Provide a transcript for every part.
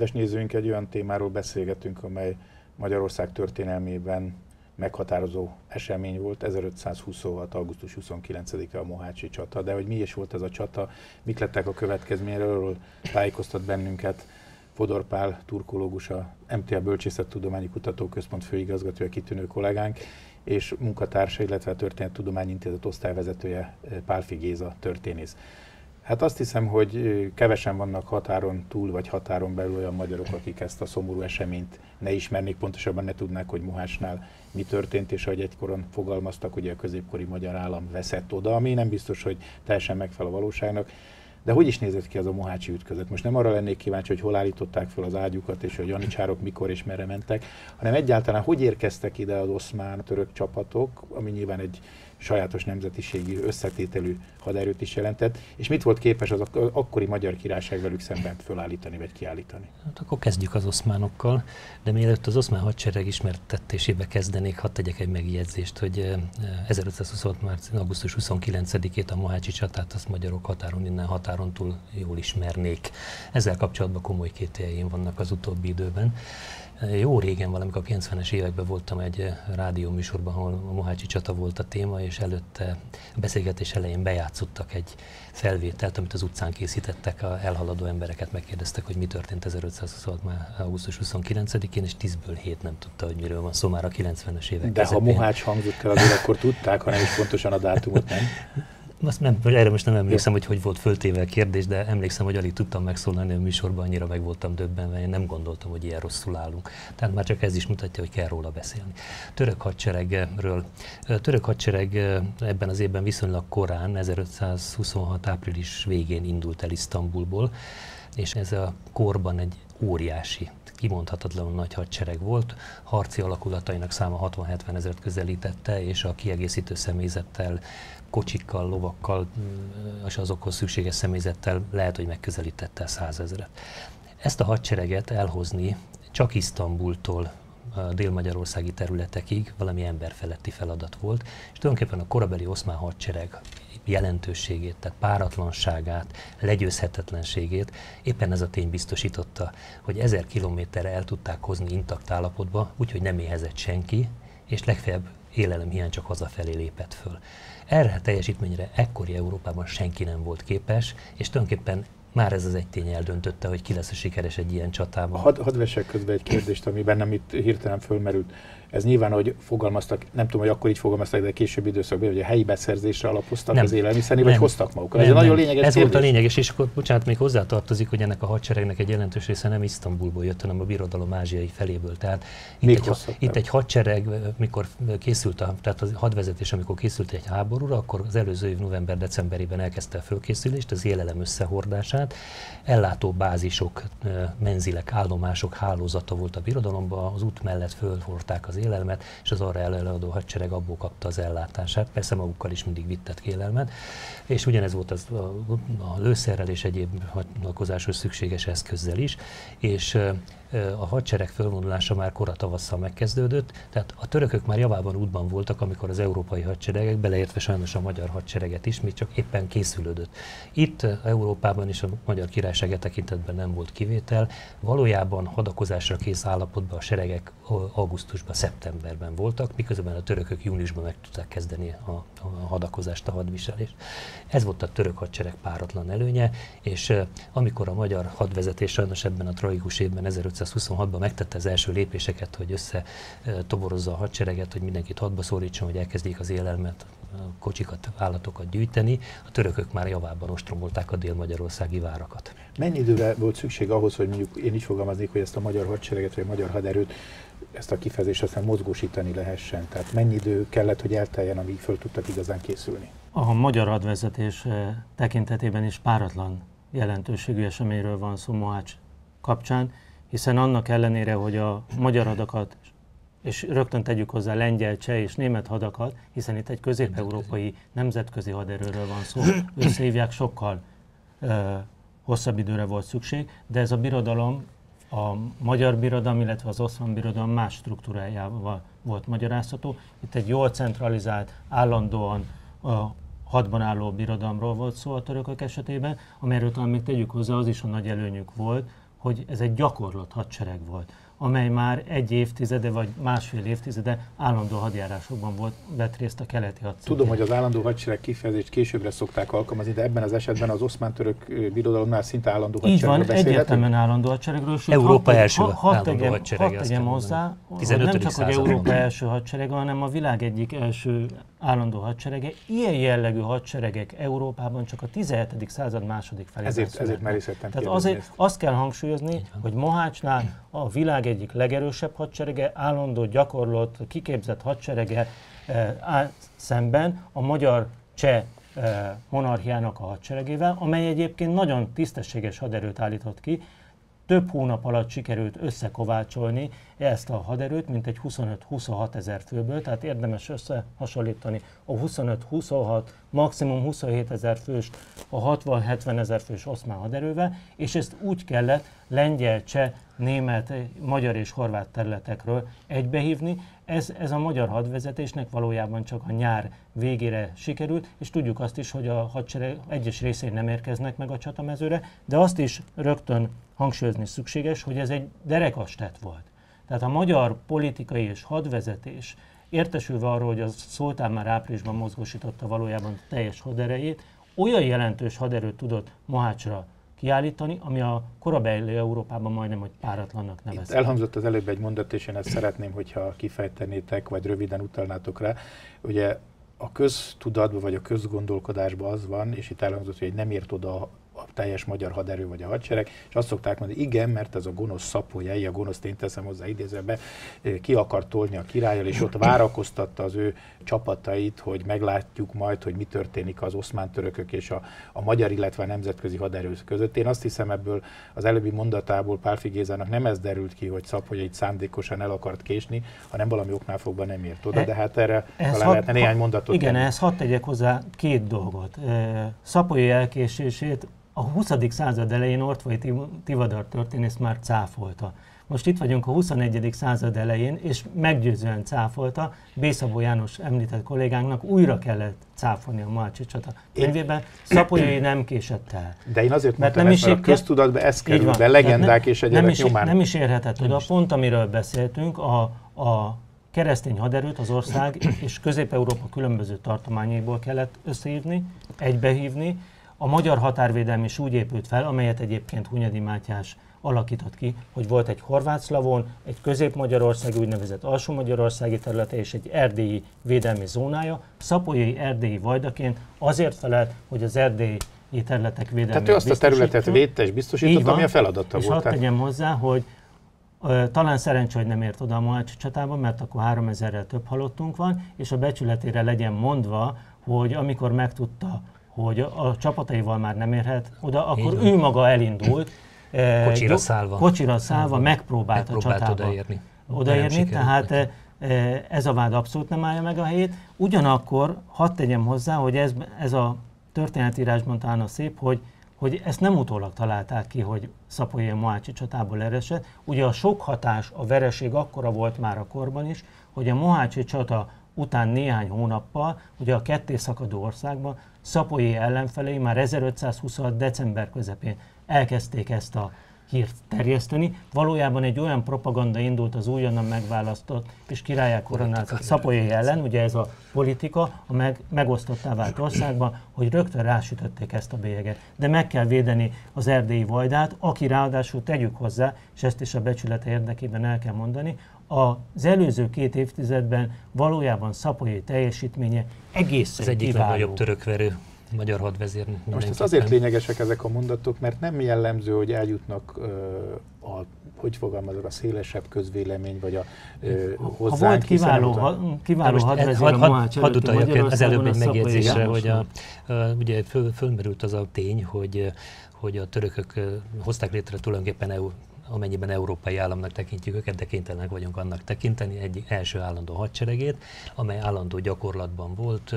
Kedves nézőink, egy olyan témáról beszélgetünk, amely Magyarország történelmében meghatározó esemény volt, 1526. augusztus 29-e a Mohácsi csata, de hogy mi is volt ez a csata, mik lettek a következményről, tájékoztat bennünket Fodor Pál, turkológus, a MTA Bölcsészettudományi Kutatóközpont főigazgatója, kitűnő kollégánk, és munkatársa, illetve a Történettudományi Intézet osztályvezetője Pálfi Géza történész. Hát azt hiszem, hogy kevesen vannak határon túl, vagy határon belül olyan magyarok, akik ezt a szomorú eseményt ne ismernék, pontosabban ne tudnák, hogy Muhásnál mi történt, és ahogy egykoron fogalmaztak, hogy a középkori magyar állam veszett oda, ami nem biztos, hogy teljesen megfelel a valóságnak. De hogy is nézett ki az a mohácsi ütközet? Most nem arra lennék kíváncsi, hogy hol állították fel az ágyukat, és hogy janicsárok mikor és merre mentek, hanem egyáltalán hogy érkeztek ide az oszmán török csapatok, ami nyilván egy sajátos nemzetiségi összetételű haderőt is jelentett, és mit volt képes az ak- akkori magyar királyság velük szemben fölállítani vagy kiállítani? Hát akkor kezdjük az oszmánokkal, de mielőtt az oszmán hadsereg ismertetésébe kezdenék, hadd tegyek egy megjegyzést, hogy 1526. március, augusztus 29-ét a Mohácsi csatát azt magyarok határon innen határon túl jól ismernék. Ezzel kapcsolatban komoly kételjeim vannak az utóbbi időben. Jó régen, valamikor a 90-es években voltam egy eh, rádió műsorban, ahol a Mohácsi csata volt a téma, és előtte a beszélgetés elején bejátszottak egy felvételt, amit az utcán készítettek, a elhaladó embereket megkérdeztek, hogy mi történt 1526. már augusztus 29-én, és 10-ből 7 nem tudta, hogy miről van szó már a 90-es évek De közepén. ha Mohács hangzott el, akkor tudták, ha nem is pontosan a dátumot, nem? Azt nem, erre most nem emlékszem, hogy hogy volt föltéve a kérdés, de emlékszem, hogy alig tudtam megszólalni a műsorban, annyira meg voltam döbbenve, én nem gondoltam, hogy ilyen rosszul állunk. Tehát már csak ez is mutatja, hogy kell róla beszélni. Török hadseregről. Török hadsereg ebben az évben viszonylag korán, 1526. április végén indult el Isztambulból, és ez a korban egy óriási kimondhatatlanul nagy hadsereg volt, harci alakulatainak száma 60-70 ezeret közelítette, és a kiegészítő személyzettel kocsikkal, lovakkal mm, és azokhoz szükséges személyzettel lehet, hogy megközelítette százezret. Ezt a hadsereget elhozni csak Isztambultól a dél-magyarországi területekig valami emberfeletti feladat volt, és tulajdonképpen a korabeli oszmán hadsereg jelentőségét, tehát páratlanságát, legyőzhetetlenségét éppen ez a tény biztosította, hogy ezer kilométerre el tudták hozni intakt állapotba, úgyhogy nem éhezett senki, és legfeljebb élelemhiány csak hazafelé lépett föl. Erre a teljesítményre ekkori Európában senki nem volt képes, és tulajdonképpen már ez az egy tény eldöntötte, hogy ki lesz a sikeres egy ilyen csatában. Hadd had vessek közben egy kérdést, ami bennem itt hirtelen fölmerült. Ez nyilván, hogy fogalmaztak, nem tudom, hogy akkor így fogalmaztak, de később időszakban, hogy a helyi beszerzésre alapoztak nem, az élelmiszerni, vagy hoztak magukkal. Ez nem, nagyon lényeges Ez kérdés. volt a lényeges, és akkor, bocsánat, még hozzátartozik, hogy ennek a hadseregnek egy jelentős része nem Isztambulból jött, hanem a birodalom ázsiai feléből. Tehát itt, egy, itt egy hadsereg, mikor készült, a, tehát a hadvezetés, amikor készült egy háborúra, akkor az előző év november-decemberében elkezdte a fölkészülést, az élelem összehordását, ellátó bázisok, menzilek, állomások hálózata volt a birodalomban, az út mellett fölhordták az élelmet, és az arra előadó hadsereg abból kapta az ellátását. Persze magukkal is mindig vittek élelmet, és ugyanez volt az a, a lőszerrel és egyéb hadnakozáshoz szükséges eszközzel is, és a hadsereg fölvonulása már kora tavasszal megkezdődött, tehát a törökök már javában útban voltak, amikor az európai hadseregek, beleértve sajnos a magyar hadsereget is, még csak éppen készülődött. Itt Európában is a magyar királyság e tekintetben nem volt kivétel. Valójában hadakozásra kész állapotban a seregek augusztusban, szeptemberben voltak, miközben a törökök júniusban meg tudták kezdeni a, a hadakozást, a hadviselést. Ez volt a török hadsereg páratlan előnye, és amikor a magyar hadvezetés sajnos ebben a tragikus évben 1500 1526-ban megtette az első lépéseket, hogy össze toborozza a hadsereget, hogy mindenkit hadba szólítson, hogy elkezdjék az élelmet, kocsikat, állatokat gyűjteni. A törökök már javában ostromolták a dél-magyarországi várakat. Mennyi időre volt szükség ahhoz, hogy mondjuk én is fogalmaznék, hogy ezt a magyar hadsereget vagy a magyar haderőt ezt a kifejezést aztán mozgósítani lehessen? Tehát mennyi idő kellett, hogy elteljen, amíg föl tudtak igazán készülni? A magyar hadvezetés tekintetében is páratlan jelentőségű eseményről van szó Mohács kapcsán, hiszen annak ellenére, hogy a magyar hadakat, és rögtön tegyük hozzá lengyel, cseh és német hadakat, hiszen itt egy közép-európai nemzetközi haderőről van szó, összehívják sokkal ö, hosszabb időre volt szükség, de ez a birodalom, a magyar birodalom, illetve az oszmán birodalom más struktúrájával volt magyarázható. Itt egy jól centralizált, állandóan a hadban álló birodalomról volt szó a törökök esetében, amelyről talán még tegyük hozzá, az is a nagy előnyük volt, hogy ez egy gyakorlott hadsereg volt amely már egy évtizede vagy másfél évtizede állandó hadjárásokban volt, vett részt a keleti hadsereg. Tudom, hogy az állandó hadsereg kifejezést későbbre szokták alkalmazni, de ebben az esetben az oszmán-török birodalomnál szinte állandó hadseregről Így van, egyértelműen állandó hadseregről. Sőt, Európa hat, első ha, állandó tegyem, hadsereg. Hadd tegyem hozzá, hogy nem csak, hogy Európa első hadserege, hanem a világ egyik első állandó hadserege. Ilyen jellegű hadseregek Európában csak a 17. század második felében Ezért, ezért merészettem Tehát azért azt kell hangsúlyozni, hogy Mohácsnál a világ egyik legerősebb hadserege, állandó, gyakorlott, kiképzett hadserege eh, áll szemben a magyar cseh eh, monarchiának a hadseregével, amely egyébként nagyon tisztességes haderőt állított ki, több hónap alatt sikerült összekovácsolni ezt a haderőt, mint egy 25-26 ezer főből, tehát érdemes összehasonlítani a 25-26, maximum 27 ezer fős, a 60-70 ezer fős oszmán haderővel, és ezt úgy kellett lengyel, cseh, német, magyar és horvát területekről egybehívni. Ez, ez a magyar hadvezetésnek valójában csak a nyár végére sikerült, és tudjuk azt is, hogy a hadsereg egyes részén nem érkeznek meg a csatamezőre, de azt is rögtön hangsúlyozni szükséges, hogy ez egy derekas tett volt. Tehát a magyar politikai és hadvezetés értesülve arról, hogy a szultán már áprilisban mozgósította valójában teljes haderejét, olyan jelentős haderőt tudott Mohácsra kiállítani, ami a korabeli Európában majdnem, hogy páratlannak nevezett. Elhangzott az előbb egy mondat, és én ezt szeretném, hogyha kifejtenétek, vagy röviden utalnátok rá. Ugye a köztudatban, vagy a közgondolkodásban az van, és itt elhangzott, hogy nem ért oda a teljes magyar haderő vagy a hadsereg, és azt szokták mondani, igen, mert ez a gonosz szapolyai, a gonosz én teszem hozzá idézőbe, ki akar tolni a királyjal, és ott várakoztatta az ő csapatait, hogy meglátjuk majd, hogy mi történik az oszmán törökök és a, a magyar, illetve a nemzetközi haderő között. Én azt hiszem ebből az előbbi mondatából Pálfi Gézának nem ez derült ki, hogy Szapolyait szándékosan el akart késni, hanem valami oknál fogva nem ért oda, de hát erre ez talán hat, lehetne néhány mondatot Igen, ehhez hadd tegyek hozzá két dolgot. Szapolyai elkésését a 20. század elején Ortvai Tivadar történész már cáfolta. Most itt vagyunk a 21. század elején, és meggyőzően cáfolta, Bészabó János említett kollégánknak újra kellett cáfolni a Malcsi csata könyvében. Szapolyai nem késett el. De én azért mert nem is mert a köztudatba ez kerül be, legendák és egyébként nem is, nyomán. Nem is érhetett oda, pont amiről beszéltünk, a, a keresztény haderőt az ország és Közép-Európa különböző tartományaiból kellett összehívni, egybehívni, a magyar határvédelmi is úgy épült fel, amelyet egyébként Hunyadi Mátyás alakított ki, hogy volt egy horvát szlavon, egy közép-magyarországi úgynevezett alsó-magyarországi területe és egy erdélyi védelmi zónája. Szapolyai erdélyi vajdaként azért felelt, hogy az erdélyi területek védelmét Tehát ő azt a területet védte és biztosította, ami a feladata és volt. És tegyem hozzá, hogy talán szerencsé, hogy nem ért oda a Mohácsi csatában, mert akkor 3000-rel több halottunk van, és a becsületére legyen mondva, hogy amikor megtudta hogy a csapataival már nem érhet oda, akkor ő maga elindult. Eh, kocsira szállva. Kocsira szállva megpróbált, megpróbált a csatába odaérni. Odaérni, tehát neki. Eh, ez a vád abszolút nem állja meg a helyét. Ugyanakkor hadd tegyem hozzá, hogy ez, ez a történetírásban talán a szép, hogy, hogy ezt nem utólag találták ki, hogy Szapolyai Mohácsi csatából eresett. Ugye a sok hatás, a vereség akkora volt már a korban is, hogy a Mohácsi csata után néhány hónappal, ugye a ketté szakadó országban Szapolyi ellenfelei már 1526. december közepén elkezdték ezt a hírt terjeszteni. Valójában egy olyan propaganda indult az újonnan megválasztott és királyák koronázott Szapolyi ellen, ugye ez a politika, a meg, megosztottá vált országban, hogy rögtön rásütötték ezt a bélyeget. De meg kell védeni az erdélyi vajdát, aki ráadásul tegyük hozzá, és ezt is a becsülete érdekében el kell mondani, az előző két évtizedben valójában Szapolyai teljesítménye egészen Az egyik kiváló. legnagyobb törökverő magyar hadvezér. Most ez azért lényegesek ezek a mondatok, mert nem jellemző, hogy eljutnak a hogy fogalmazok, a szélesebb közvélemény, vagy a uh, hozzánk. Ha volt kiváló, ha, kiváló hadvezér had, a Mohács had, utaljak az előbb egy megjegyzésre, hogy a, uh, ugye föl, fölmerült az a tény, hogy, hogy a törökök hozták létre tulajdonképpen EU amennyiben európai államnak tekintjük őket, de kénytelenek vagyunk annak tekinteni, egy első állandó hadseregét, amely állandó gyakorlatban volt,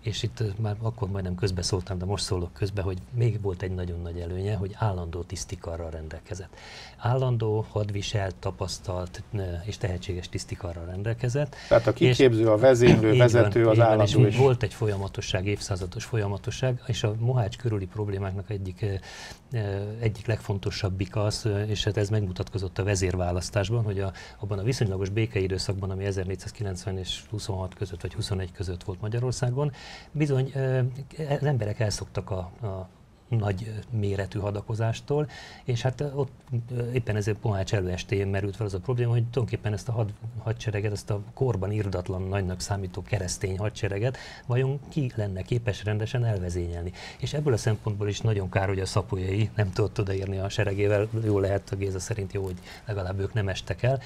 és itt már akkor majdnem közbeszóltam, de most szólok közbe, hogy még volt egy nagyon nagy előnye, hogy állandó tisztikarral rendelkezett. Állandó, hadviselt, tapasztalt és tehetséges tisztikarral rendelkezett. Tehát a kiképző, a vezénylő, vezető, van, az állandó. És volt egy folyamatosság, évszázados folyamatosság, és a Mohács körüli problémáknak egyik, egyik legfontosabbik az, és hát ez megmutatkozott a vezérválasztásban, hogy a, abban a viszonylagos békeidőszakban, ami 1490 és 26 között, vagy 21 között volt Magyarországon, bizony az emberek elszoktak a, a nagy méretű hadakozástól, és hát ott éppen ezért Pohács előestén merült fel az a probléma, hogy tulajdonképpen ezt a had, hadsereget, ezt a korban irdatlan nagynak számító keresztény hadsereget vajon ki lenne képes rendesen elvezényelni. És ebből a szempontból is nagyon kár, hogy a szapolyai nem tudott odaérni a seregével, jó lehet a Géza szerint jó, hogy legalább ők nem estek el.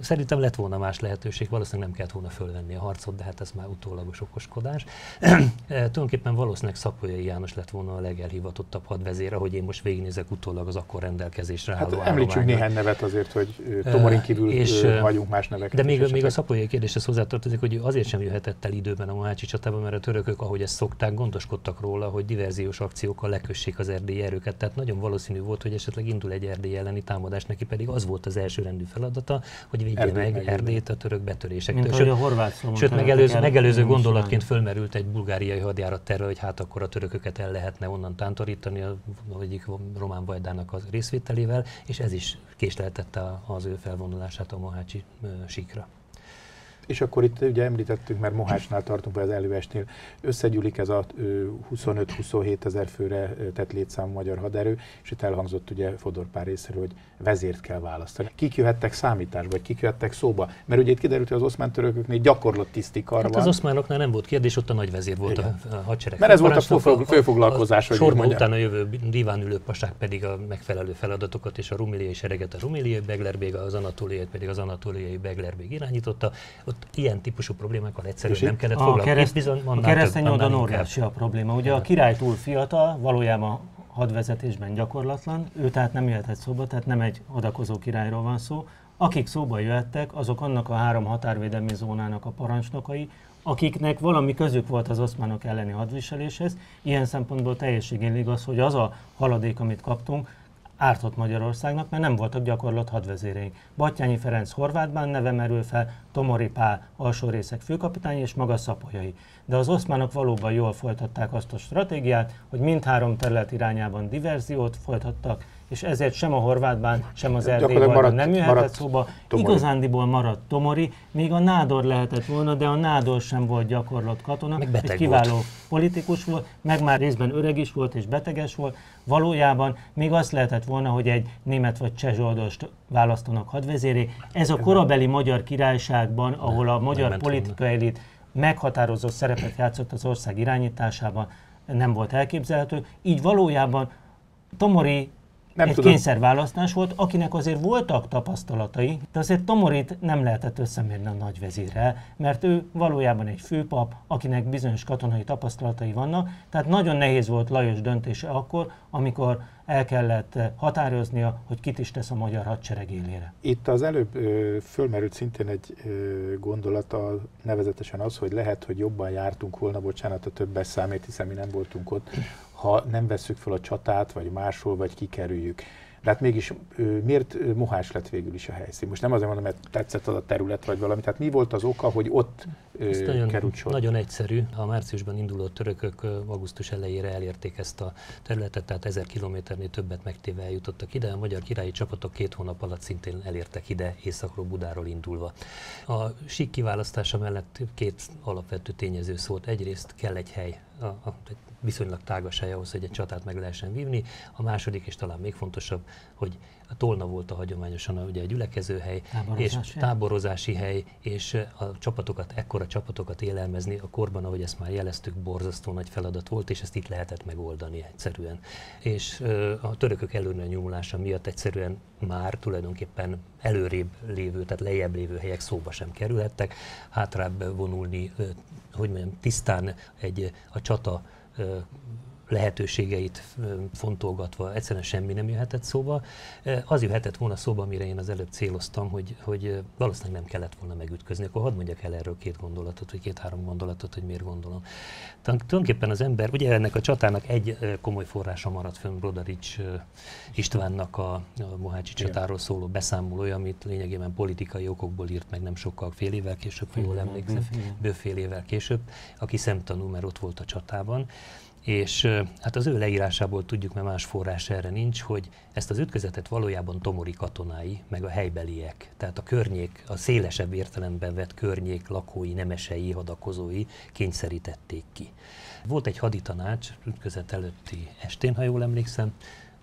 Szerintem lett volna más lehetőség, valószínűleg nem kellett volna fölvenni a harcot, de hát ez már utólagos okoskodás. Tulajdonképpen valószínűleg Szapolyai János lett volna a legelhívóbb leghivatottabb hadvezére, hogy én most végignézek utólag az akkor rendelkezésre hát álló Említsük néhány nevet azért, hogy Tomorin kívül és, hagyunk más neveket. De még, még a szapolyai kérdéshez hozzátartozik, hogy azért sem jöhetett el időben a Mohácsi csatában, mert a törökök, ahogy ezt szokták, gondoskodtak róla, hogy diverziós akciókkal lekössék az erdélyi erőket. Tehát nagyon valószínű volt, hogy esetleg indul egy erdély elleni támadás, neki pedig az volt az első rendű feladata, hogy védje Erdély meg, meg Erdélyt a török betörésektől. Mint sőt, a horvát sőt megelőző, megelőző gondolatként fölmerült egy bulgáriai hadjárat terve, hogy hát akkor a törököket el lehetne onnan tántorítani a egyik román vajdának a részvételével, és ez is késleltette az ő felvonulását a Mohácsi síkra. És akkor itt ugye említettünk, mert Mohácsnál tartunk, vagy az előestnél, összegyűlik ez a 25-27 ezer főre tett létszámú magyar haderő, és itt elhangzott ugye Fodor pár részéről, hogy vezért kell választani. Kik jöhettek számításba, vagy kik jöhettek szóba? Mert ugye itt kiderült, hogy az oszmán törököknél gyakorlott tisztikar hát van. Az oszmánoknál nem volt kérdés, ott a nagy vezér volt Igen. a hadsereg. Mert ez volt a főfoglalkozás. A, a utána jövő divánülő pasák pedig a megfelelő feladatokat, és a rumiliai sereget a rumiliai Beglerbég, az anatóliai pedig az anatóliai Beglerbég irányította. Ott ott ilyen típusú problémákkal egyszerűen nem kellett foglalkozni. Kereszt, bizony, a keresztény oldalon óriási a probléma. Ugye a király túl fiatal, valójában hadvezetésben gyakorlatlan, ő tehát nem jöhetett szóba, tehát nem egy adakozó királyról van szó. Akik szóba jöhettek, azok annak a három határvédelmi zónának a parancsnokai, akiknek valami közük volt az oszmánok elleni hadviseléshez. Ilyen szempontból teljességén igaz, hogy az a haladék, amit kaptunk, ártott Magyarországnak, mert nem voltak gyakorlott hadvezéreink. Battyányi Ferenc Horvátbán neve merül fel, Tomori Pál alsó részek főkapitány és maga Szapolyai. De az oszmánok valóban jól folytatták azt a stratégiát, hogy mindhárom terület irányában diverziót folytattak, és ezért sem a horvátbán, sem az erdély nem jöhetett maradt szóba. Tomori. Igazándiból maradt Tomori, még a Nádor lehetett volna, de a Nádor sem volt gyakorlott katona, egy kiváló volt. politikus volt, meg már részben öreg is volt és beteges volt. Valójában még azt lehetett volna, hogy egy német vagy cseh zsoldost választanak hadvezéré. Ez a korabeli magyar királyságban, ahol a magyar politikai elit meghatározó szerepet játszott az ország irányításában, nem volt elképzelhető. Így valójában Tomori nem egy tudom. kényszerválasztás volt, akinek azért voltak tapasztalatai, de azért Tomorit nem lehetett összemérni a nagyvezérrel, mert ő valójában egy főpap, akinek bizonyos katonai tapasztalatai vannak, tehát nagyon nehéz volt Lajos döntése akkor, amikor el kellett határoznia, hogy kit is tesz a magyar hadsereg élére. Itt az előbb ö, fölmerült szintén egy ö, gondolata, nevezetesen az, hogy lehet, hogy jobban jártunk volna, bocsánat a többes számét, hiszen mi nem voltunk ott, ha nem veszük fel a csatát, vagy máshol, vagy kikerüljük. De hát mégis miért Mohás lett végül is a helyszín? Most nem azért mondom, mert tetszett az a terület, vagy valami. Tehát mi volt az oka, hogy ott Ez nagyon, került sor? Nagyon egyszerű. A márciusban induló törökök augusztus elejére elérték ezt a területet, tehát ezer kilométernél többet megtéve eljutottak ide. A magyar királyi csapatok két hónap alatt szintén elértek ide, északról Budáról indulva. A sík kiválasztása mellett két alapvető tényező szólt. Egyrészt kell egy hely, a, a, viszonylag tágas hely ahhoz, hogy egy csatát meg lehessen vívni. A második, és talán még fontosabb, hogy a Tolna volt a hagyományosan ugye egy gyülekezőhely, és táborozási hely, és a csapatokat, ekkora csapatokat élelmezni a korban, ahogy ezt már jeleztük, borzasztó nagy feladat volt, és ezt itt lehetett megoldani egyszerűen. És a törökök előre nyomulása miatt egyszerűen már tulajdonképpen előrébb lévő, tehát lejjebb lévő helyek szóba sem kerülhettek, hátrább vonulni, hogy mondjam, tisztán egy a csata lehetőségeit fontolgatva egyszerűen semmi nem jöhetett szóba. Az jöhetett volna szóba, amire én az előbb céloztam, hogy, hogy valószínűleg nem kellett volna megütközni. Akkor hadd mondjak el erről két gondolatot, vagy két-három gondolatot, hogy miért gondolom. Tulajdonképpen az ember, ugye ennek a csatának egy komoly forrása maradt fönn Brodarics Istvánnak a, a Mohácsi csatáról szóló beszámolója, amit lényegében politikai okokból írt meg nem sokkal fél évvel később, ha jól emlékszem, bőfél évvel később, aki szemtanú, mert ott volt a csatában. És hát az ő leírásából tudjuk, mert más forrás erre nincs, hogy ezt az ütközetet valójában tomori katonái, meg a helybeliek, tehát a környék, a szélesebb értelemben vett környék lakói, nemesei, hadakozói kényszerítették ki. Volt egy haditanács ütközet előtti estén, ha jól emlékszem,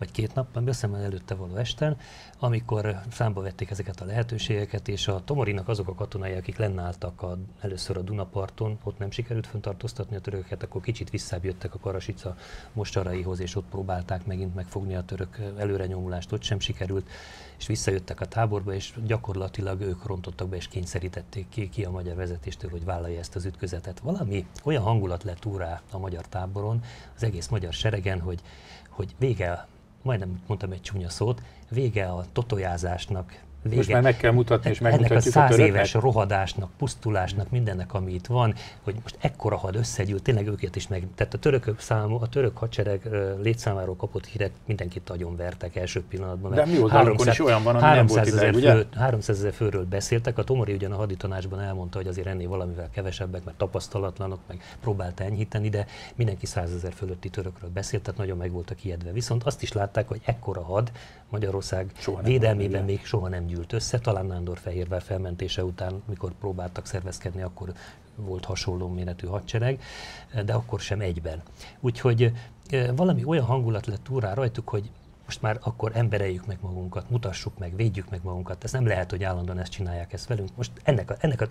vagy két nap, beszélem előtte való esten, amikor számba vették ezeket a lehetőségeket, és a Tomorinak azok a katonái, akik lennálltak a, először a Dunaparton, ott nem sikerült föntartóztatni a törököket, akkor kicsit visszább jöttek a Karasica mostaraihoz, és ott próbálták megint megfogni a török előrenyomulást, ott sem sikerült, és visszajöttek a táborba, és gyakorlatilag ők rontottak be, és kényszerítették ki, ki a magyar vezetéstől, hogy vállalja ezt az ütközetet. Valami olyan hangulat lett úrá a magyar táboron, az egész magyar seregen, hogy, hogy vége majdnem mondtam egy csúnya szót, vége a totojázásnak, vége. Most már meg kell mutatni, és megmutatjuk ennek a száz a éves rohadásnak, pusztulásnak, mindennek, ami itt van, hogy most ekkora had összegyűlt, tényleg őket is meg. Tehát a török számú, a török hadsereg létszámáról kapott hírek mindenkit nagyon vertek első pillanatban. De mi 300, is olyan van, ami 300 nem volt ideg, fő, 300 ezer főről beszéltek. A Tomori ugyan a haditanácsban elmondta, hogy azért ennél valamivel kevesebbek, mert tapasztalatlanok, meg próbálta enyhíteni, de mindenki 100 ezer fölötti törökről beszélt, tehát nagyon meg voltak ijedve. Viszont azt is látták, hogy ekkora had Magyarország soha védelmében még soha nem gyűlt össze, talán Nándor Fehérvár felmentése után, mikor próbáltak szervezkedni, akkor volt hasonló méretű hadsereg, de akkor sem egyben. Úgyhogy valami olyan hangulat lett túrá rajtuk, hogy most már akkor embereljük meg magunkat, mutassuk meg, védjük meg magunkat. Ez nem lehet, hogy állandóan ezt csinálják ezt velünk. Most ennek, a, ennek a,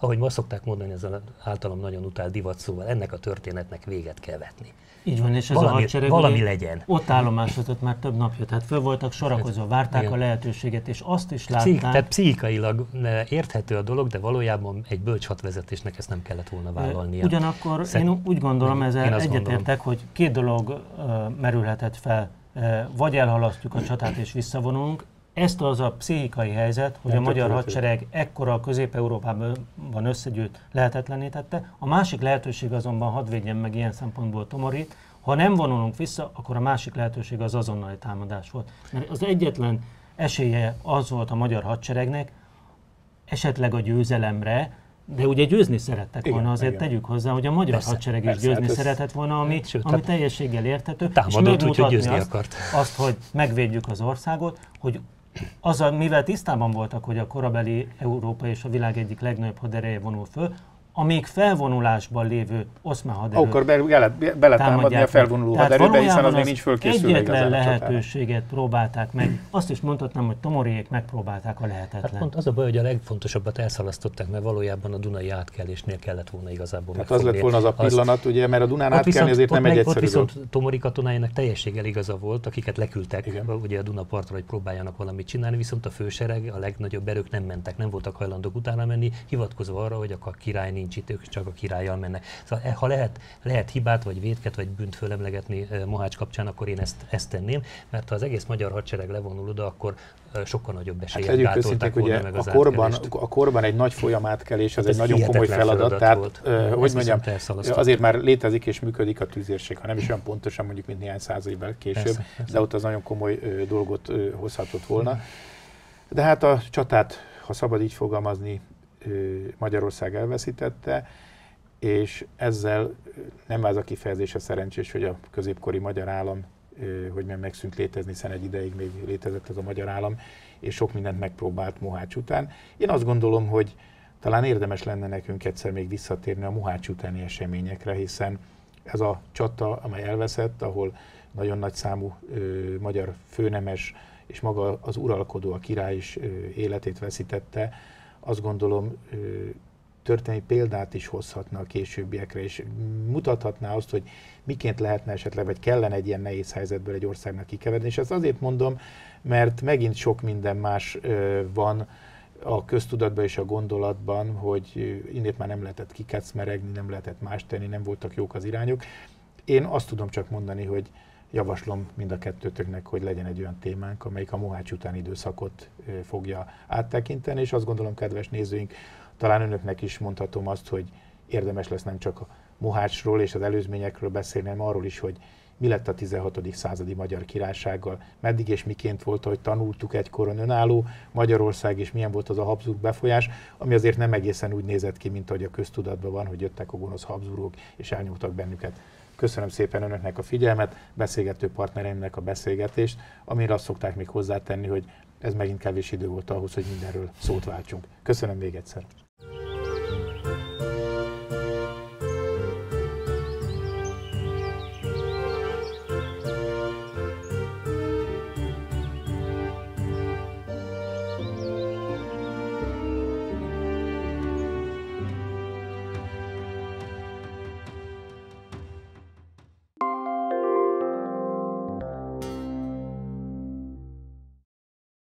ahogy ma szokták mondani, ezzel általam nagyon utált divat szóval, ennek a történetnek véget kell vetni. Így van, és ez valami, a hadsereg valami legyen. ott állomásodott már több napja, tehát föl voltak sorakozva, várták Igen. a lehetőséget, és azt is látták. Pszichik, tehát pszichikailag érthető a dolog, de valójában egy bölcs hadvezetésnek ezt nem kellett volna vállalnia. Ugyanakkor Szer- én úgy gondolom, ezzel egyetértek, hogy két dolog uh, merülhetett fel. Vagy elhalasztjuk a csatát és visszavonunk, ezt az a pszichikai helyzet, hogy Nem a magyar hadsereg ekkora Közép-Európában összegyűlt lehetetlené tette. A másik lehetőség azonban hadd védjen meg ilyen szempontból Tomorit, ha nem vonulunk vissza, akkor a másik lehetőség az azonnali támadás volt. Mert az egyetlen esélye az volt a magyar hadseregnek, esetleg a győzelemre, de ugye győzni szerettek volna, azért igen. tegyük hozzá, hogy a magyar persze, hadsereg is persze, győzni hát szeretett volna, ami, sőt, ami teljességgel érthető, és megmutatni azt, akart. azt, hogy megvédjük az országot, hogy az, mivel tisztában voltak, hogy a korabeli Európa és a világ egyik legnagyobb hadereje vonul föl, a még felvonulásban lévő oszmán haderő. Akkor be, be, beletámadni a felvonuló haderőbe, hiszen az még nincs fölkészülve Egyetlen lehetőséget próbálták meg. Azt is mondhatnám, hogy Tomoriék megpróbálták a lehetetlen. Hát pont az a baj, hogy a legfontosabbat elszalasztották, mert valójában a Dunai átkelésnél kellett volna igazából Hát az lett volna az a pillanat, azt, ugye, mert a Dunán átkelni azért nem egy egyszerű Ott viszont Tomori katonáinak teljességgel igaza volt, akiket leküldtek Igen. ugye a Dunapartra, hogy próbáljanak valamit csinálni, viszont a fősereg, a legnagyobb erők nem mentek, nem voltak hajlandók utána menni, hivatkozva arra, hogy a király nincs itt, ők csak a királlyal mennek. Szóval eh, ha lehet, lehet hibát, vagy védket, vagy bűnt fölemlegetni eh, Mohács kapcsán, akkor én ezt, ezt tenném, mert ha az egész magyar hadsereg levonul oda, akkor eh, sokkal nagyobb eséllyel hát gátolták volna meg az a korban, a korban egy nagy folyamátkelés, az hát egy nagyon komoly feladat, feladat tehát volt. Uh, hogy mondjam, azért már létezik és működik a tűzérség, ha nem is olyan pontosan mondjuk, mint néhány száz évvel később, persze, persze. de ott az nagyon komoly uh, dolgot uh, hozhatott volna. De hát a csatát, ha szabad így fogalmazni, Magyarország elveszítette, és ezzel nem az a kifejezése szerencsés, hogy a középkori magyar állam, hogy meg megszűnt létezni, hiszen egy ideig még létezett ez a magyar állam, és sok mindent megpróbált Mohács után. Én azt gondolom, hogy talán érdemes lenne nekünk egyszer még visszatérni a Mohács utáni eseményekre, hiszen ez a csata, amely elveszett, ahol nagyon nagy számú ö, magyar főnemes és maga az uralkodó, a király is ö, életét veszítette, azt gondolom történelmi példát is hozhatna a későbbiekre, és mutathatná azt, hogy miként lehetne esetleg, vagy kellene egy ilyen nehéz helyzetből egy országnak kikevedni. És ezt azért mondom, mert megint sok minden más van a köztudatban és a gondolatban, hogy innét már nem lehetett kikecmeregni, nem lehetett más tenni, nem voltak jók az irányok. én azt tudom csak mondani, hogy javaslom mind a kettőtöknek, hogy legyen egy olyan témánk, amelyik a Mohács utáni időszakot fogja áttekinteni, és azt gondolom, kedves nézőink, talán önöknek is mondhatom azt, hogy érdemes lesz nem csak a Mohácsról és az előzményekről beszélni, hanem arról is, hogy mi lett a 16. századi magyar királysággal, meddig és miként volt, hogy tanultuk egykoron önálló Magyarország, és milyen volt az a Habsburg befolyás, ami azért nem egészen úgy nézett ki, mint ahogy a köztudatban van, hogy jöttek a gonosz Habsburgok, és elnyúltak bennünket. Köszönöm szépen önöknek a figyelmet, beszélgető partnereimnek a beszélgetést, amire azt szokták még hozzátenni, hogy ez megint kevés idő volt ahhoz, hogy mindenről szót váltsunk. Köszönöm még egyszer.